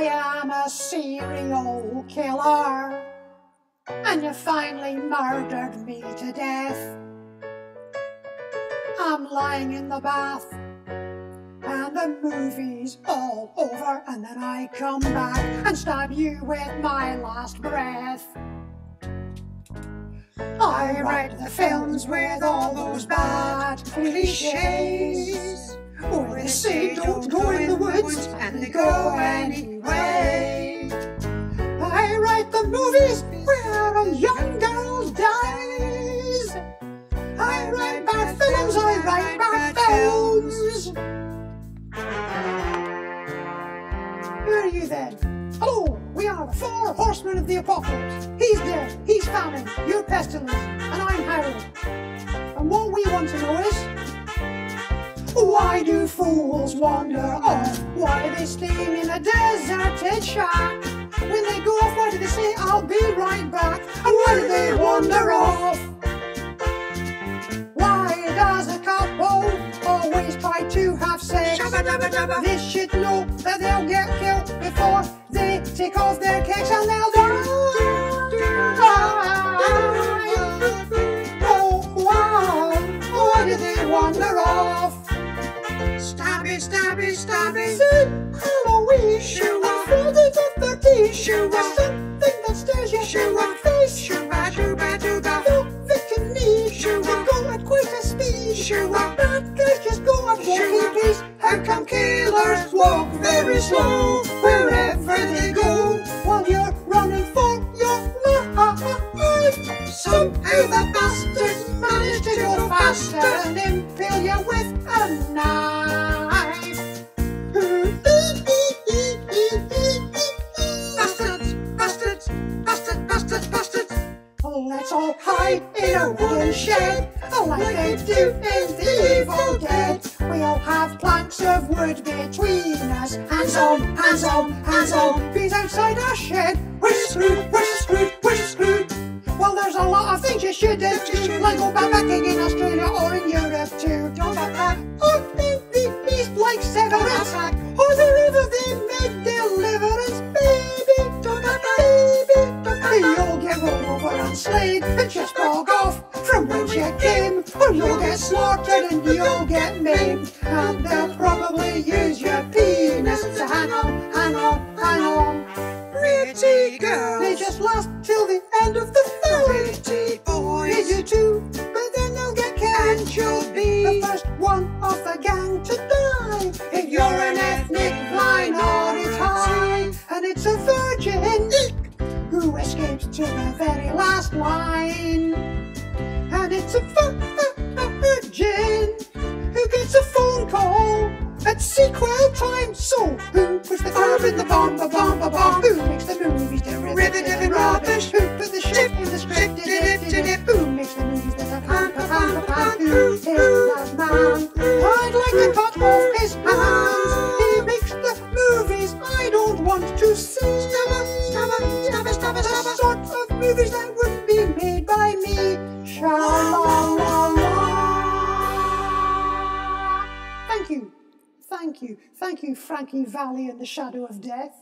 I am a serial killer and you finally murdered me to death. I'm lying in the bath and the movie's all over and then I come back and stab you with my last breath. I write the films with all those bad cliches where they say don't go in the woods and they go anyway. Then? Hello, we are the four horsemen of the apocalypse. He's dead, he's famine, you're pestilence, and I'm Harold. And what we want to know is, why do fools wander off? Why are they staying in a deserted shack? When they go off, why do they say, I'll be right back? And why do they wander off? Why does a couple always try to have sex? They should know that they'll get killed Stabby, stabby. Say Halloween, Shoo and the 13th. Shoo There's something that stares you Shoo Somehow the bastards manage to go faster and impale you with a knife. Bastards, bastards, bastards, bastards, bastards. Let's all hide in a wooden shed, like they do in the Evil Dead. We all have planks of wood between us. Hands on, hands on, hands on. Please outside our shed. Go backpacking in Australia or in Europe too. Don't backpack. Or the, the East like Severus. Or oh, the river they made deliverance, baby. Don't backpack, baby. Don't backpack. You'll get rolled over and slayed and just bog off from whence you came. Or you'll get slaughtered and you'll get maimed. And they'll probably use your penis to hang on, hang on, hang on. Pretty girls. They just last till the end of the film. Pretty boys. do too, the first one of the gang to die. If you're an ethnic minority, and it's a virgin who escapes to the very last line, and it's a virgin who gets a phone call at sequel time. So who puts the bomb in the bomb, ba bomb, ba bomb? Thank you. Thank you. Frankie Valli and the Shadow of Death.